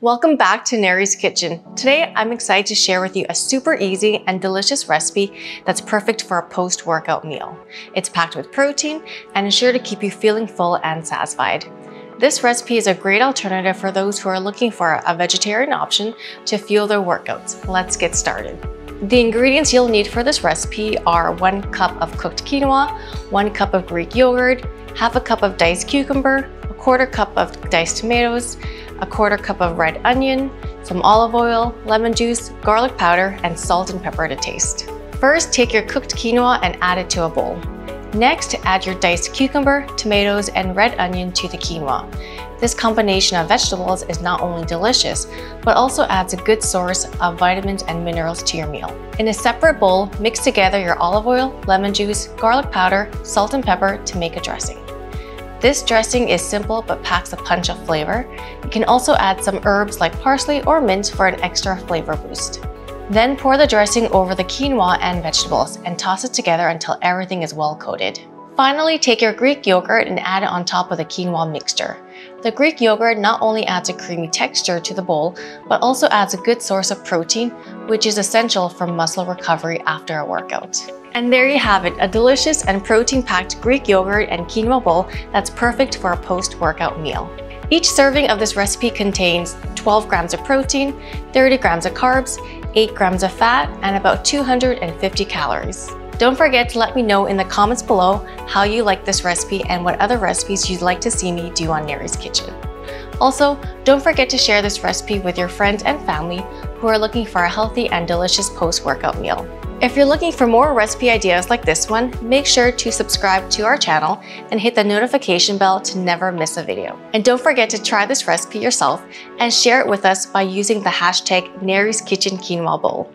Welcome back to Nary's Kitchen. Today, I'm excited to share with you a super easy and delicious recipe that's perfect for a post-workout meal. It's packed with protein and is sure to keep you feeling full and satisfied. This recipe is a great alternative for those who are looking for a vegetarian option to fuel their workouts. Let's get started. The ingredients you'll need for this recipe are one cup of cooked quinoa, one cup of Greek yogurt, half a cup of diced cucumber, a quarter cup of diced tomatoes, a quarter cup of red onion, some olive oil, lemon juice, garlic powder, and salt and pepper to taste. First, take your cooked quinoa and add it to a bowl. Next, add your diced cucumber, tomatoes, and red onion to the quinoa. This combination of vegetables is not only delicious, but also adds a good source of vitamins and minerals to your meal. In a separate bowl, mix together your olive oil, lemon juice, garlic powder, salt and pepper to make a dressing. This dressing is simple but packs a punch of flavor. You can also add some herbs like parsley or mint for an extra flavor boost. Then pour the dressing over the quinoa and vegetables and toss it together until everything is well coated. Finally, take your Greek yogurt and add it on top of the quinoa mixture. The Greek yogurt not only adds a creamy texture to the bowl, but also adds a good source of protein, which is essential for muscle recovery after a workout. And there you have it, a delicious and protein-packed Greek yogurt and quinoa bowl that's perfect for a post-workout meal. Each serving of this recipe contains 12 grams of protein, 30 grams of carbs, 8 grams of fat, and about 250 calories. Don't forget to let me know in the comments below how you like this recipe and what other recipes you'd like to see me do on Nary's Kitchen. Also, don't forget to share this recipe with your friends and family who are looking for a healthy and delicious post-workout meal. If you're looking for more recipe ideas like this one, make sure to subscribe to our channel and hit the notification bell to never miss a video. And don't forget to try this recipe yourself and share it with us by using the hashtag Nary's Kitchen Quinoa Bowl.